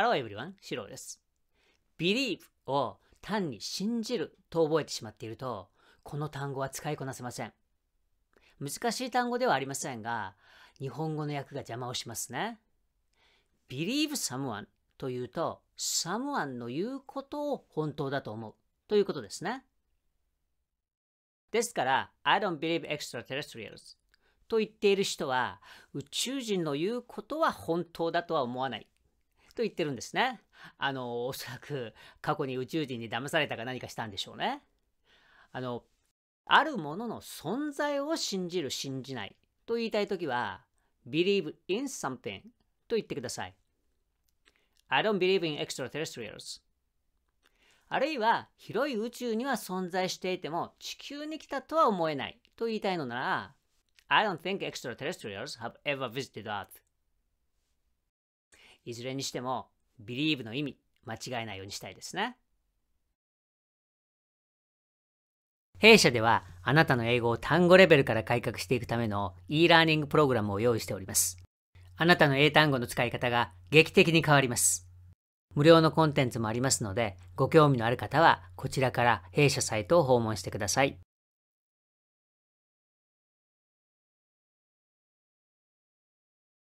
Hello everyone, シロです。believe を単に信じると覚えてしまっていると、この単語は使いこなせません。難しい単語ではありませんが、日本語の訳が邪魔をしますね。believe someone というと、someone の言うことを本当だと思うということですね。ですから、I don't believe extraterrestrials と言っている人は、宇宙人の言うことは本当だとは思わないと言ってるんですね。あの、おそらく過去に宇宙人に騙されたか何かしたんでしょうね。あの、あるものの存在を信じる、信じないと言いたいときは、believe in something と言ってください。I don't believe in extraterrestrials あるいは広い宇宙には存在していても地球に来たとは思えないと言いたいのなら I don't think extraterrestrials have ever visited Earth いずれにしても believe の意味間違えないようにしたいですね。弊社ではあなたの英語を単語レベルから改革していくための e ラーニングプログラムを用意しております。あなたの英単語の使い方が劇的に変わります。無料のコンテンツもありますので、ご興味のある方はこちらから弊社サイトを訪問してください。